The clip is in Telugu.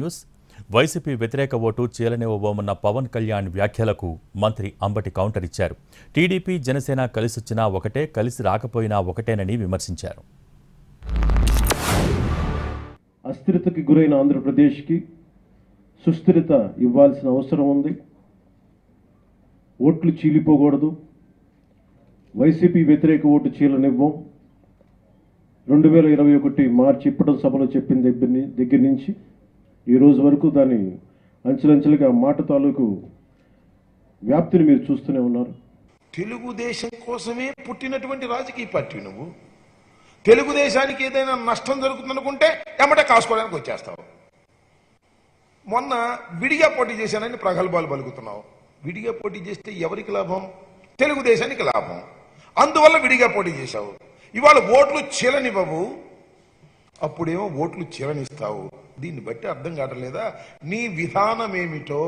న్యూస్. వైసీపీ వ్యతిరేక ఓటు చీలనివ్వబోమన్న పవన్ కళ్యాణ్ వ్యాఖ్యలకు మంత్రి అంబటి కౌంటర్ ఇచ్చారు. టీడీపీ జనసేన కలిసొచ్చినా ఒకటే కలిసి రాకపోయినా ఒకటేనని విమర్శించారు. అస్థిరతకి గురైన ఆంధ్రప్రదేశ్కి సుస్థిరత ఇవ్వాల్సిన అవసరం ఉంది. ఓట్లు చీలిపోకూడదు. వైసీపీ వ్యతిరేక ఓటు చీలనివ్వం. రెండు వేల ఇరవై ఒకటి మార్చి ఇప్పటి సభలో చెప్పిన దగ్గర దగ్గర నుంచి ఈ రోజు వరకు దాని అంచెలంచెలుగా మాట తాలూకు వ్యాప్తిని మీరు చూస్తూనే ఉన్నారు. తెలుగుదేశం కోసమే పుట్టినటువంటి రాజకీయ పార్టీ నువ్వు. తెలుగుదేశానికి ఏదైనా నష్టం జరుగుతుందనుకుంటే ఎమట కాసుకోవడానికి వచ్చేస్తావు. మొన్న విడిగా పోటీ చేశానని ప్రగల్భాలు పలుకుతున్నావు. విడిగా పోటీ చేస్తే ఎవరికి లాభం? తెలుగుదేశానికి లాభం. అందువల్ల విడిగా పోటీ చేశావు. ఇవాళ ఓట్లు చీలనివ్వవు. అప్పుడేమో ఓట్లు చీలనిస్తావు. దీన్ని బట్టి అర్థం కావట్లేదా? నీ విధానం ఏమిటో